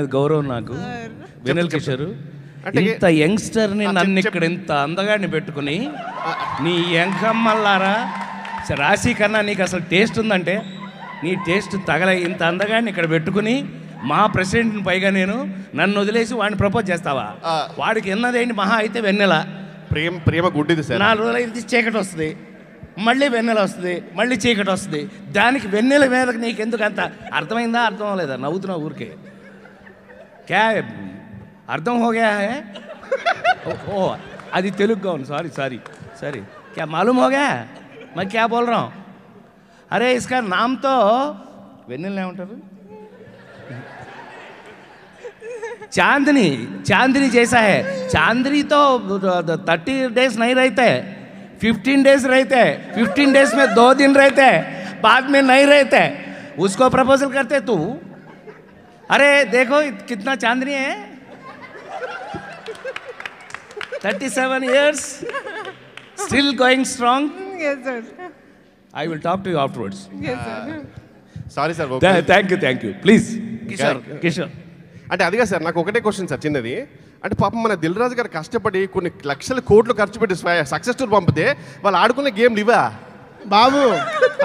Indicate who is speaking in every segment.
Speaker 1: గౌరవం నాకు. వెనల్ కిషోర్ ఇంత యంగ్స్టర్ని నన్ను ఇక్కడ ఇంత అందగాడిని పెట్టుకుని నీ ఎంకమ్మల్లారా? రాశి కన్నా నీకు అసలు టేస్ట్ ఉందంటే నీ టేస్ట్ తగల ఇంత అందగాడిని ఇక్కడ పెట్టుకుని మా ప్రెసిడెంట్ని పైగా నేను నన్ను వదిలేసి వాడిని ప్రపోజ్ చేస్తావా. వాడికి ఎన్నదేంటి మహా అయితే వెన్నెల.
Speaker 2: ప్రేమ ప్రేమ గుడ్డిది సార్.
Speaker 1: నాలుగు రోజులు అయితే చీకటి వస్తుంది. మళ్ళీ వెన్నెల వస్తుంది. మళ్ళీ చీకటి వస్తుంది. దానికి వెన్నెల మీద నీకు ఎందుకు అంత? అర్థమైందా? అర్థం అవ్వలేదా నవ్వుతున్నావు ఊరికే. క్యా అర్థం हो गया है ओ, ओ అది తెలుగు అవును సారీ సారీ సారీ क्या मालूम हो गया मैं क्या बोल रहा हूँ अरे इसका नाम तो వెన్నెల ఏమంటారు चांदनी चांदनी जैसा है चांदनी तो थर्टी डेज नहीं रहते फिफ्टीन डेज रहते फिफ्टीन डेज में दो दिन रहते बाद में नहीं रहते उसको प्रपोजल करते तू अरे देखो इत- कितना चांदनी है thirty seven years still going strong
Speaker 3: Yes, sir.
Speaker 1: I will talk to you afterwards
Speaker 3: Yes, sir.
Speaker 2: Sorry sir
Speaker 1: thank you thank you please Kishore Kishore
Speaker 2: అంటే అదిగా సార్ నాకు ఒకటే క్వశ్చన్ సార్ చిన్నది అంటే పాపం మన దిల్ రాజు గారు కష్టపడి కొన్ని లక్షల కోట్లు ఖర్చు పెట్టి సక్సెస్ టూర్ పంపితే వాళ్ళు ఆడుకునే గేమ్ ఇవా
Speaker 4: బాబు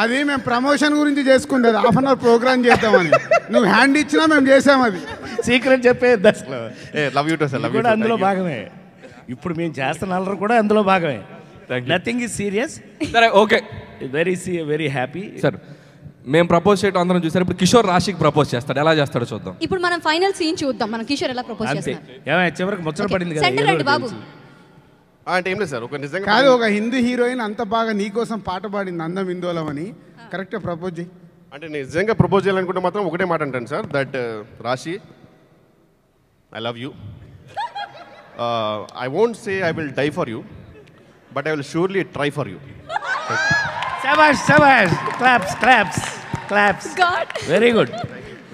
Speaker 4: అది మేము ప్రమోషన్ గురించి చేసుకుంటుంది హాఫ్ అన్ అవర్ ప్రోగ్రామ్ చేద్దామని నువ్వు హ్యాండ్ ఇచ్చినా మేము చేసాం అది.
Speaker 1: సీక్రెట్ చెప్పేది అసలు
Speaker 2: I love you too sir love you
Speaker 1: కూడా అందులో భాగమే. ఇప్పుడు మేము చేస్తున్న అల్లరి కూడా అందులో భాగమే. నథింగ్ ఇస్ సీరియస్
Speaker 5: సరే okay
Speaker 1: very very happy
Speaker 5: sir మేము ప్రపోజ్ చేయడం అందరం చూసారు ఇప్పుడు కిషోర్ రాశికి ప్రపోజ్ చేస్తాడు. ఎలా చేస్తాడో చూద్దాం.
Speaker 6: ఇప్పుడు మనం ఫైనల్ సీన్ చూద్దాం. మనం కిషోర్ ఎలా ప్రపోజ్
Speaker 1: అంతే.
Speaker 6: చేస్తున్నారు?
Speaker 1: ఏమైనా చివరికి ముచ్చట పడింది కదా
Speaker 6: సెంటర్ రండి బాబు.
Speaker 1: తెలుసు.
Speaker 2: అంటే ఏం లేదు సార్ ఒక నిజంగా
Speaker 4: కాదు ఒక హిందీ హీరోయిన్ అంత బాగా నీకోసం పాట పాడింది అందం ఇందోలం అని. కరెక్ట్గా ప్రపోజ్ చేయి.
Speaker 2: అంటే నిజంగా ప్రపోజ్ చేయాలనుకుంటే మాత్రం ఒకటే మాట అంటాను sir that Rashi I love you I won't say I will die for you but I will surely try for you
Speaker 1: శబాష్ శబాష్ claps claps
Speaker 6: claps
Speaker 1: god very good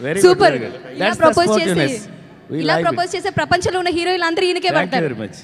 Speaker 6: very
Speaker 1: super
Speaker 6: ఇలా ప్రపోజ్ చేసి ఇలా ప్రపోజ్ చేసే ప్రపంచంలో ఉన్న హీరోయిన్లు అందరూ ఈయనకే పడతారు.
Speaker 1: Very much